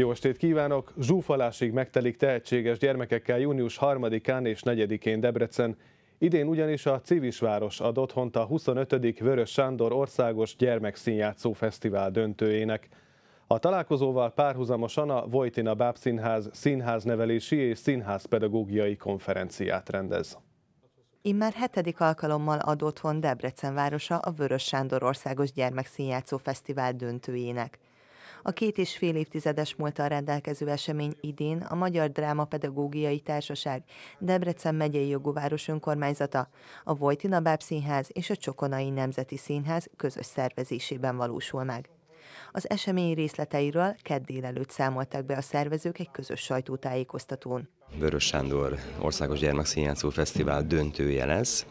Jó estét kívánok! Zsúfalásig megtelik tehetséges gyermekekkel június 3-án és 4-én Debrecen. Idén ugyanis a Civisváros ad otthont a 25. Vörös Sándor Országos Gyermekszínjátszó Fesztivál döntőjének. A találkozóval párhuzamosan a Vojtina Bábszínház színháznevelési és színházpedagógiai konferenciát rendez. Immár hetedik alkalommal ad otthon Debrecen városa a Vörös Sándor Országos Gyermekszínjátszó Fesztivál döntőjének. A két és fél évtizedes múltal rendelkező esemény idén a Magyar Dráma Pedagógiai Társaság, Debrecen megyei jogúváros önkormányzata, a Vojtina Báb Színház és a Csokonai Nemzeti Színház közös szervezésében valósul meg. Az esemény részleteiről kedd délelőtt számoltak be a szervezők egy közös sajtótájékoztatón. Vörös Sándor Országos Gyermekszínjátszó Fesztivál döntője lesz,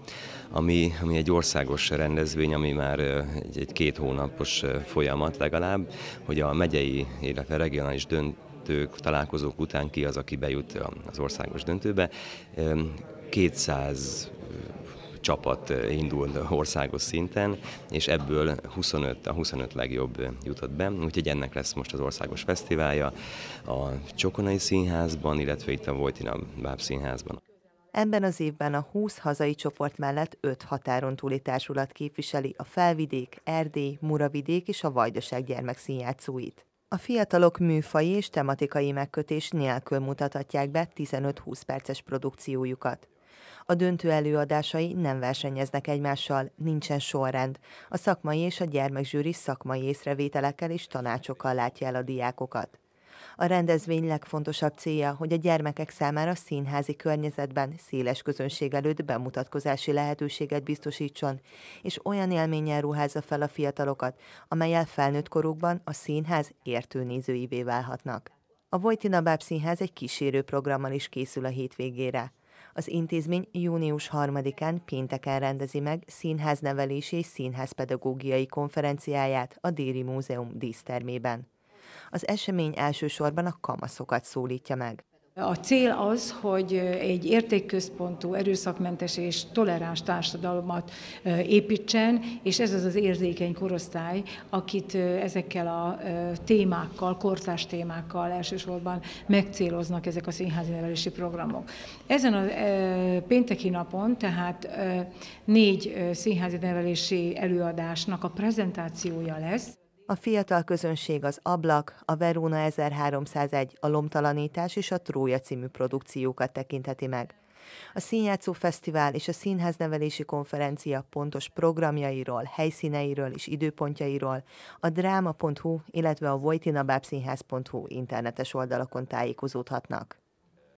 ami, ami egy országos rendezvény, ami már egy, egy két hónapos folyamat legalább, hogy a megyei, illetve regionális döntők, találkozók után ki az, aki bejut az országos döntőbe. 200 csapat indul országos szinten, és ebből 25, a 25 legjobb jutott be, úgyhogy ennek lesz most az országos fesztiválja a Csokonai Színházban, illetve itt a Vojtina Báb Színházban. Ebben az évben a 20 hazai csoport mellett 5 határon túli társulat képviseli a Felvidék, Erdély, Muravidék és a Vajdaság gyermekszínjátszóit. A fiatalok műfai és tematikai megkötés nélkül mutathatják be 15-20 perces produkciójukat. A döntő előadásai nem versenyeznek egymással, nincsen sorrend. A szakmai és a gyermekzsűri szakmai észrevételekkel és tanácsokkal látja el a diákokat. A rendezvény legfontosabb célja, hogy a gyermekek számára színházi környezetben széles közönség előtt bemutatkozási lehetőséget biztosítson, és olyan élménnyel ruházza fel a fiatalokat, amelyel felnőtt korukban a színház értőnézőivé válhatnak. A Vojtina Báb Színház egy kísérő programmal is készül a hétvégére. Az intézmény június 3-án pénteken rendezi meg színháznevelési és színházpedagógiai konferenciáját a Déri Múzeum dísztermében. Az esemény elsősorban a kamaszokat szólítja meg. A cél az, hogy egy értékközpontú, erőszakmentes és toleráns társadalmat építsen, és ez az az érzékeny korosztály, akit ezekkel a témákkal, kortárs témákkal elsősorban megcéloznak ezek a színházi nevelési programok. Ezen a pénteki napon tehát négy színházi nevelési előadásnak a prezentációja lesz, a fiatal közönség az Ablak, a Verona 1301, a Lomtalanítás és a Trója című produkciókat tekintheti meg. A Színjátszó Fesztivál és a Színháznevelési Konferencia pontos programjairól, helyszíneiről és időpontjairól a dráma.hu, illetve a vojtinabábszínház.hu internetes oldalakon tájékozódhatnak.